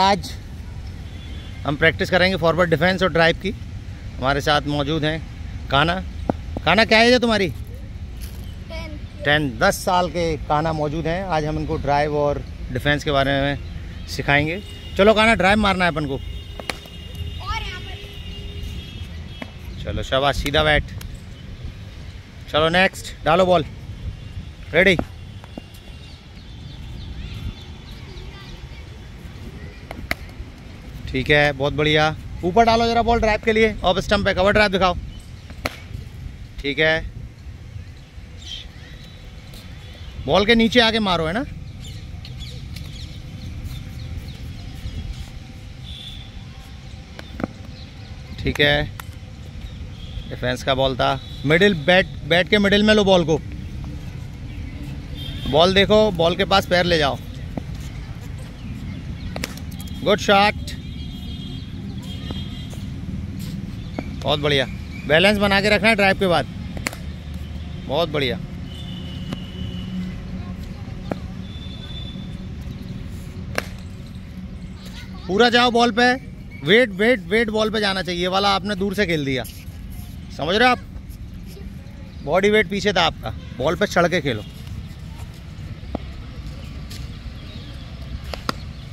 आज हम प्रैक्टिस करेंगे फॉरवर्ड डिफेंस और ड्राइव की। हमारे साथ मौजूद हैं काना काना क्या है तुम्हारी? टेन दस साल के काना मौजूद हैं। आज हम इनको ड्राइव और डिफेंस के बारे में सिखाएँगे। चलो काना ड्राइव मारना है अपन को। चलो शाबाश सीधा बैठ। चलो नेक्स्ट डालो बॉल रेडी ठीक है, बहुत बढ़िया। ऊपर डालो जरा बॉल ड्राइव के लिए ऑफ़ स्टम्प पे कवर ड्राइव दिखाओ। ठीक है। बॉल के नीचे आके मारो, है ना? ठीक है। डिफेंस का बॉल था। मिडिल बैट बैट के मिडिल में लो बॉल को। बॉल देखो बॉल के पास पैर ले जाओ। गुड शॉट बहुत बढ़िया। बैलेंस बना के रखना है ड्राइव के बाद। बहुत बढ़िया। पूरा जाओ बॉल पे। वेट वेट वेट बॉल पे जाना चाहिए। ये वाला आपने दूर से खेल दिया। समझ रहे हो आप? बॉडी वेट पीछे था आपका। बॉल पे चढ़ के खेलो।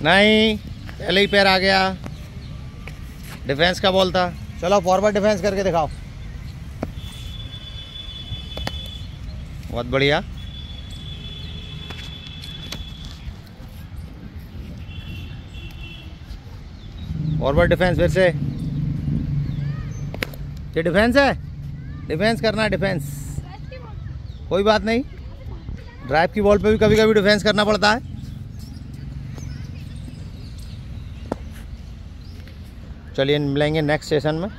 नहीं, पहले ही पैर आ गया। डिफेंस का बॉल था। चलो फॉरवर्ड डिफेंस करके दिखाओ। बहुत बढ़िया। फॉरवर्ड डिफेंस फिर से। ये डिफेंस है? डिफेंस करना है डिफेंस कोई बात नहीं। ड्राइव की बॉल पे भी कभी कभी डिफेंस करना पड़ता है। चलिए मिलेंगे नेक्स्ट सेशन में।